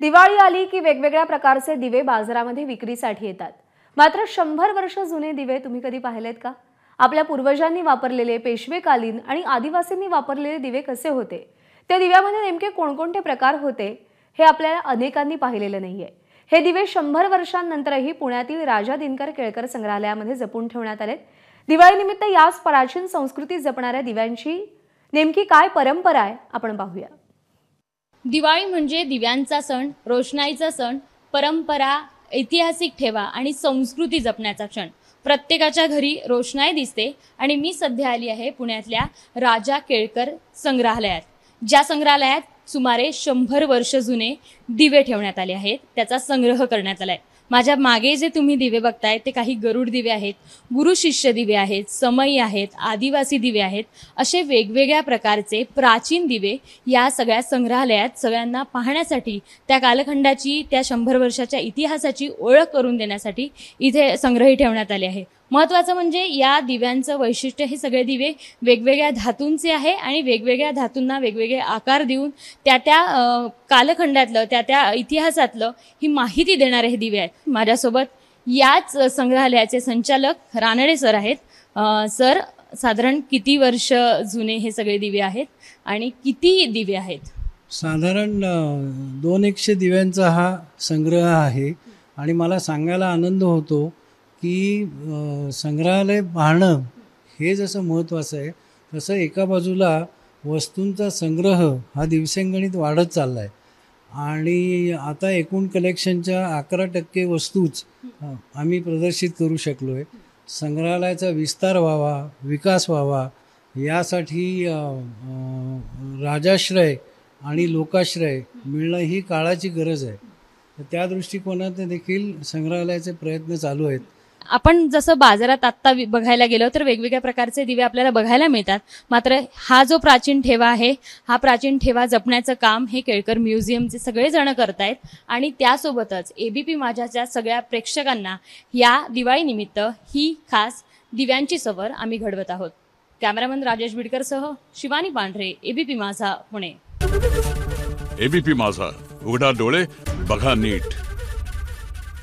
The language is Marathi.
दिवाळी आली की वेगवेगळ्या प्रकारचे दिवे बाजारामध्ये विक्रीसाठी येतात. मात्र शंभर वर्ष जुने दिवे तुम्ही कधी पाहिलेत का? आपल्या पूर्वजांनी वापरलेले पेशवेकालीन आणि आदिवासींनी वापरलेले दिवे कसे होते? त्या दिव्यामध्ये नेमके कोणकोणते प्रकार होते? हे आपल्याला अनेकांनी पाहिलेलं नाहीये. हे दिवे शंभर वर्षांनंतरही पुण्यातील राजा दिनकर केळकर संग्रहालयामध्ये जपून ठेवण्यात आलेत. दिवाळीनिमित्त याच प्राचीन संस्कृती जपणाऱ्या दिव्यांची नेमकी काय परंपरा आहे? आपण पाहूया. दिवाळी म्हणजे दिव्यांचा सण रोषणाईचा सण परंपरा ऐतिहासिक ठेवा आणि संस्कृती जपण्याचा क्षण. प्रत्येकाच्या घरी रोषणाई दिसते आणि मी सध्या आली आहे पुण्यातल्या राजा केळकर संग्रहालयात. ज्या संग्रहालयात सुमारे शंभर वर्ष जुने दिवे ठेवण्यात आले आहेत त्याचा संग्रह करण्यात आला आहे माझ्या मागे जे तुम्ही दिवे बघताय ते काही गरुड दिवे आहेत गुरु शिष्य दिवे आहेत समई आहेत आदिवासी दिवे आहेत असे वेगवेगळ्या प्रकारचे प्राचीन दिवे या सगळ्या संग्रहालयात सगळ्यांना पाहण्यासाठी त्या कालखंडाची त्या शंभर वर्षाच्या इतिहासाची ओळख करून देण्यासाठी इथे संग्रही ठेवण्यात आले आहे. महत्त्वाचं म्हणजे या दिव्यांचं वैशिष्ट्य हे सगळे दिवे वेगवेगळ्या धातूंचे आहे आणि वेगवेगळ्या धातूंना वेगवेगळे आकार देऊन त्या त्या कालखंडातलं त्या त्या इतिहासातलं ही माहिती देणारे हे दिवे आहेत. माझ्यासोबत याच संग्रहालयाचे संचालक रानडे सर आहेत. सर साधारण किती वर्ष जुने हे सगळे दिवे आहेत आणि किती दिवे आहेत? साधारण दोन एकशे दिव्यांचा हा संग्रह आहे आणि मला सांगायला आनंद होतो की संग्रहालय पाहणं हे जसं महत्त्वाचं आहे तसं एका बाजूला वस्तूंचा संग्रह हा दिवसेंगणित वाढत चालला आहे आणि आता एकूण कलेक्शनच्या अकरा टक्के वस्तूच आम्ही प्रदर्शित करू शकलो आहे संग्रहालयाचा विस्तार व्हावा विकास व्हावा यासाठी राजाश्रय आणि लोकाश्रय मिळणं ही काळाची गरज आहे. त्या दृष्टिकोनात देखील संग्रहालयाचे प्रयत्न चालू आहेत. आपण जसं बाजारात आत्ता बघायला गेलो तर वेगवेगळ्या प्रकारचे दिवे आपल्याला बघायला मिळतात. मात्र हा जो प्राचीन ठेवा आहे हा प्राचीन ठेवा जपण्याचं काम हे केळकर म्युझियमचे सगळेजण करत करतायत. आणि त्यासोबतच एबीपी माझ्याच्या सगळ्या प्रेक्षकांना या दिवाळीनिमित्त ही खास दिव्यांची सवर आम्ही घडवत आहोत. कॅमेरामन राजेश बिडकरसह शिवानी पांढरे एबीपी माझा पुणे. एबीपी माझा उघडा डोळे बघा नीट.